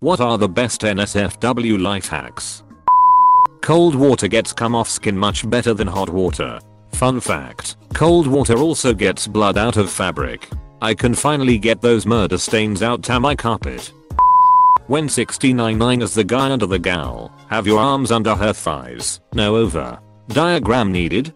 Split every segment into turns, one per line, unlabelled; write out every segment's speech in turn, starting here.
What are the best NSFW life hacks? Cold water gets come off skin much better than hot water. Fun fact, cold water also gets blood out of fabric. I can finally get those murder stains out to my carpet. When 69 is the guy under the gal, have your arms under her thighs, no over. Diagram needed?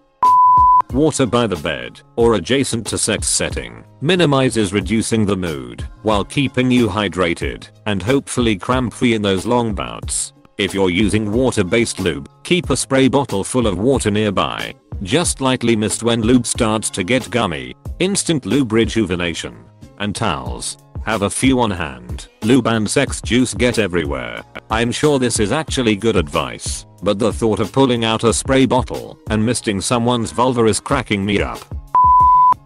Water by the bed or adjacent to sex setting minimizes reducing the mood while keeping you hydrated and hopefully cramp free in those long bouts. If you're using water based lube, keep a spray bottle full of water nearby. Just lightly mist when lube starts to get gummy. Instant lube rejuvenation. And towels. Have a few on hand. Lube and sex juice get everywhere. I'm sure this is actually good advice, but the thought of pulling out a spray bottle and misting someone's vulva is cracking me up.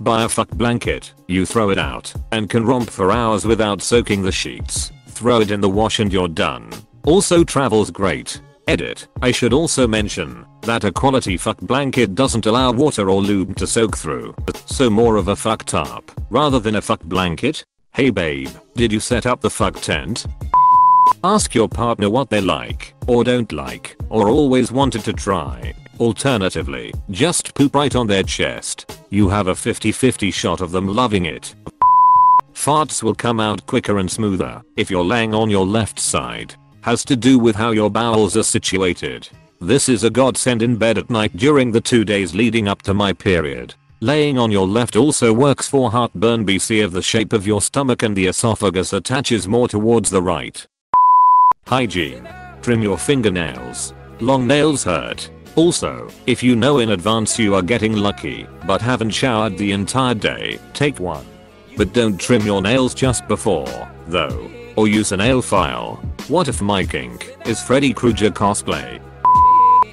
Buy a fuck blanket, you throw it out, and can romp for hours without soaking the sheets. Throw it in the wash and you're done. Also travels great. Edit. I should also mention that a quality fuck blanket doesn't allow water or lube to soak through. So more of a fuck tarp rather than a fuck blanket. Hey babe, did you set up the fuck tent? Ask your partner what they like, or don't like, or always wanted to try. Alternatively, just poop right on their chest. You have a 50-50 shot of them loving it. Farts will come out quicker and smoother if you're laying on your left side. Has to do with how your bowels are situated. This is a godsend in bed at night during the two days leading up to my period. Laying on your left also works for heartburn BC of the shape of your stomach and the esophagus attaches more towards the right. Hygiene. Trim your fingernails. Long nails hurt. Also, if you know in advance you are getting lucky but haven't showered the entire day, take one. But don't trim your nails just before, though. Or use a nail file. What if my kink is Freddy Krueger cosplay?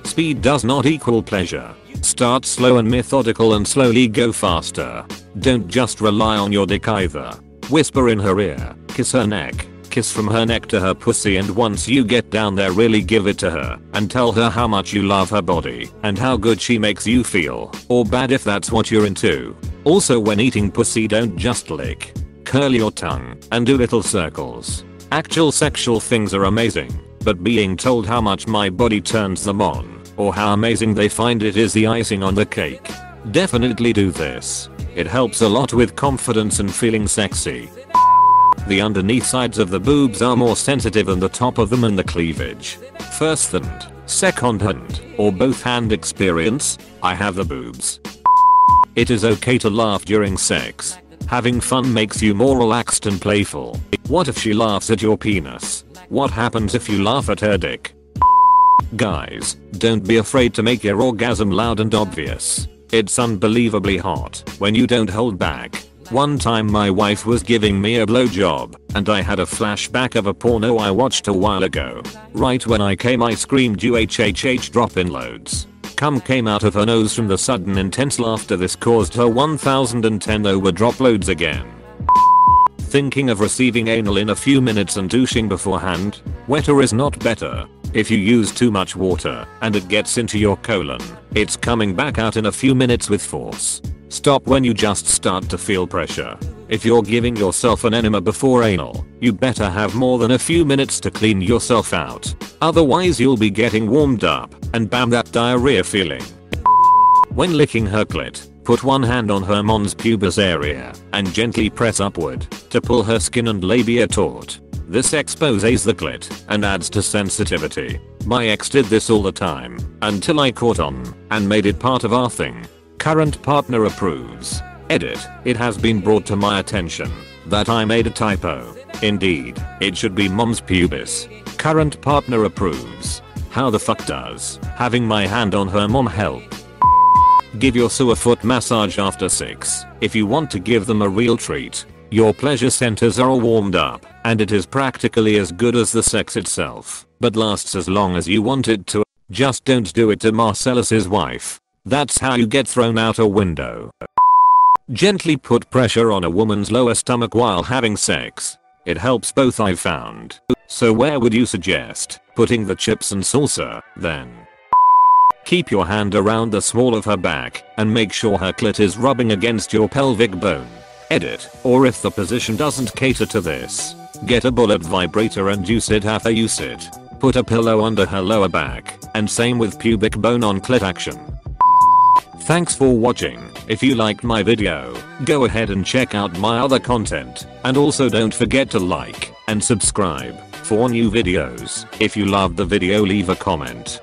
Speed does not equal pleasure. Start slow and methodical and slowly go faster. Don't just rely on your dick either. Whisper in her ear, kiss her neck, kiss from her neck to her pussy and once you get down there really give it to her and tell her how much you love her body and how good she makes you feel or bad if that's what you're into. Also when eating pussy don't just lick. Curl your tongue and do little circles. Actual sexual things are amazing, but being told how much my body turns them on or how amazing they find it is the icing on the cake. Definitely do this. It helps a lot with confidence and feeling sexy. The underneath sides of the boobs are more sensitive than the top of them and the cleavage. First hand, second hand, or both hand experience, I have the boobs. It is okay to laugh during sex. Having fun makes you more relaxed and playful. What if she laughs at your penis? What happens if you laugh at her dick? Guys, don't be afraid to make your orgasm loud and obvious. It's unbelievably hot when you don't hold back. One time my wife was giving me a blowjob, and I had a flashback of a porno I watched a while ago. Right when I came I screamed UHHH drop in loads. Cum came out of her nose from the sudden intense laughter this caused her 1010 over drop loads again. Thinking of receiving anal in a few minutes and douching beforehand? Wetter is not better. If you use too much water and it gets into your colon, it's coming back out in a few minutes with force. Stop when you just start to feel pressure. If you're giving yourself an enema before anal, you better have more than a few minutes to clean yourself out. Otherwise you'll be getting warmed up and bam that diarrhea feeling. When licking her clit, put one hand on her mons pubis area and gently press upward to pull her skin and labia taut. This exposes the clit and adds to sensitivity. My ex did this all the time until I caught on and made it part of our thing. Current partner approves. Edit. It has been brought to my attention that I made a typo. Indeed, it should be mom's pubis. Current partner approves. How the fuck does having my hand on her mom help? Give your sewer foot massage after 6 if you want to give them a real treat. Your pleasure centers are all warmed up, and it is practically as good as the sex itself, but lasts as long as you want it to. Just don't do it to Marsellus's wife. That's how you get thrown out a window. Gently put pressure on a woman's lower stomach while having sex. It helps both I've found. So where would you suggest putting the chips and salsa, then? Keep your hand around the small of her back and make sure her clit is rubbing against your pelvic bone edit, or if the position doesn't cater to this, Get a bullet vibrator and use it half a use it. Put a pillow under her lower back, and same with pubic bone on clit action. Thanks for watching. If you liked my video, go ahead and check out my other content, and also don't forget to like and subscribe for new videos. If you loved the video leave a comment.